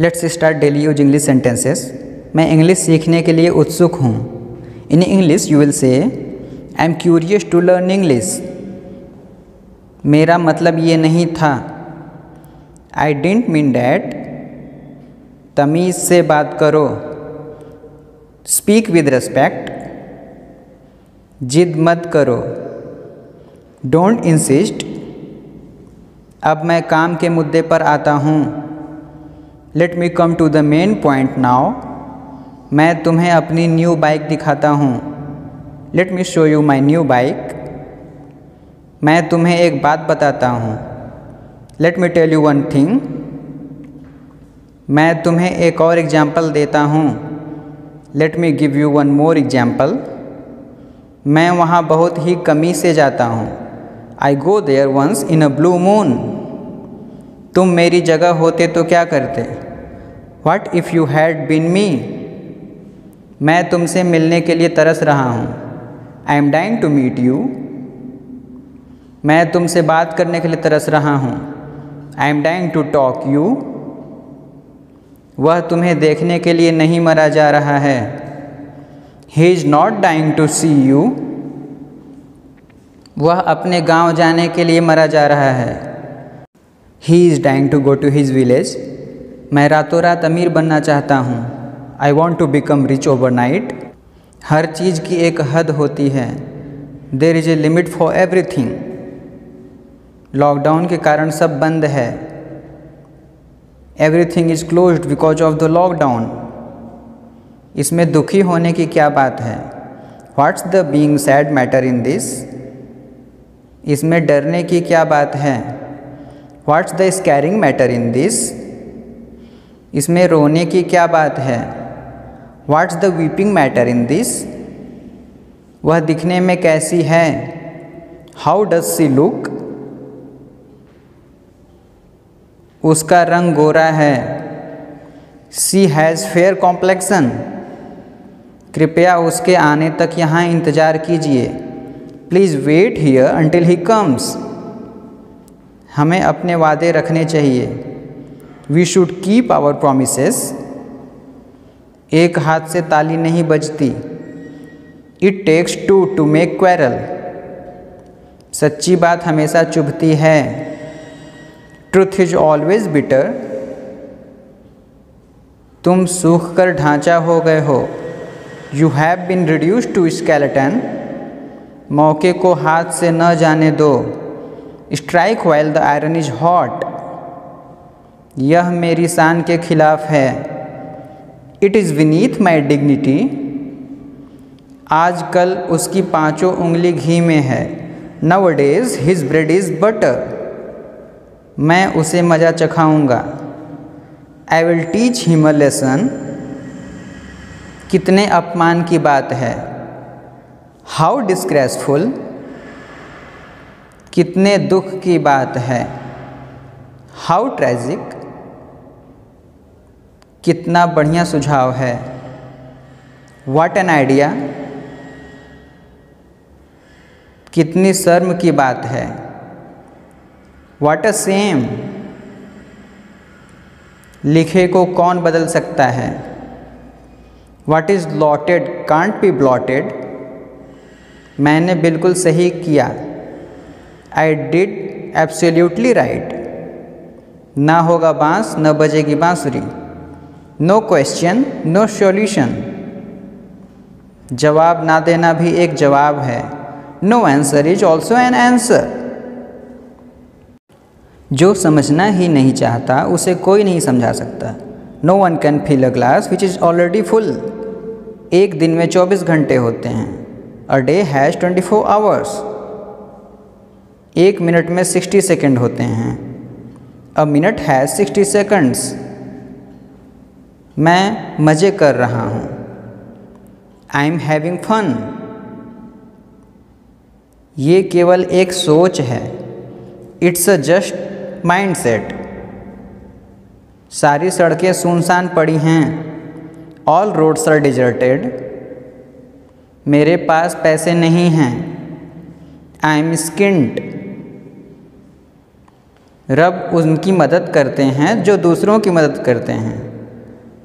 Let's start daily use English sentences मैं English सीखने के लिए उत्सुक हूँ। इन English you will say I am curious to learn English मेरा मतलब ये नहीं था। आई डेंट मीन डैट तमीज़ से बात करो। स्पीक विद रेस्पेक्ट जिद मत करो। डोंट इंसिस्ट अब मैं काम के मुद्दे पर आता हूँ। Let me come to the main point now मैं तुम्हें अपनी न्यू बाइक दिखाता हूँ। Let me show you my new bike मैं तुम्हें एक बात बताता हूँ। Let me tell you one thing मैं तुम्हें एक और एग्ज़ाम्पल देता हूँ। Let me give you one more example मैं वहाँ बहुत ही कमी से जाता हूँ। I go there once in a blue moon तुम मेरी जगह होते तो क्या करते? What if you had been me मैं तुमसे मिलने के लिए तरस रहा हूँ। I am dying to meet you मैं तुमसे बात करने के लिए तरस रहा हूँ। I am dying to talk you वह तुम्हें देखने के लिए नहीं मरा जा रहा है। He is not dying to see you वह अपने गाँव जाने के लिए मरा जा रहा है। He is dying to go to his village मैं रातों रात अमीर बनना चाहता हूँ। I want to become rich over night हर चीज़ की एक हद होती है। There is a limit for every thing lockdown के कारण सब बंद है। Every thing is close because of the lockdown इसमें दुखी होने की क्या बात है? What's the being sad matter in this इसमें डरने की क्या बात है? What's the scaring matter in this इसमें रोने की क्या बात है? What's the weeping matter in this वह दिखने में कैसी है? हाउ डज सी लुक उसका रंग गोरा है। सी हैज़ फेयर कॉम्प्लेक्सन कृपया उसके आने तक यहाँ इंतज़ार कीजिए। Please wait here until he comes हमें अपने वादे रखने चाहिए। We should keep our promise एक हाथ से ताली नहीं बजती। It takes two to make quarrel सच्ची बात हमेशा चुभती है। ट्रुथ इज़ ऑलवेज बिटर तुम सूख कर ढांचा हो गए हो। You have been reduce to skeleton मौके को हाथ से न जाने दो। Strike while the iron is hot यह मेरी शान के खिलाफ है। It is beneath my dignity आजकल उसकी पाँचों उंगली घी में है। Nowadays his bread is butter मैं उसे मज़ा चखाऊँगा। I will teach him lesson कितने अपमान की बात है। हाउ डिस्ग्रेसफुल कितने दुख की बात है। हाउ ट्रेजिक कितना बढ़िया सुझाव है। वाट एन आइडिया कितनी शर्म की बात है। वाट अ सेम लिखे को कौन बदल सकता है। What is lotted can't be blotted मैंने बिल्कुल सही किया। आई डिड एब्सोल्यूटली राइट ना होगा बाँस, न बजेगी बांसुरी। नो क्वेश्चन नो सॉल्यूशन जवाब ना देना भी एक जवाब है। No answer is also an answer जो समझना ही नहीं चाहता, उसे कोई नहीं समझा सकता। No one can fill a glass which is already full एक दिन में 24 घंटे होते हैं। A day has 24 four hours एक मिनट में 60 सेकेंड होते हैं। अ मिनट हैज़ 60 सेकंड्स मैं मज़े कर रहा हूँ। आई एम हैविंग फन ये केवल एक सोच है। It's a just mindset सारी सड़कें सुनसान पड़ी हैं। ऑल रोड्स आर डिजर्टेड मेरे पास पैसे नहीं हैं। आई एम स्किंड रब उनकी मदद करते हैं जो दूसरों की मदद करते हैं।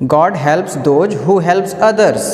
God helps those who helps others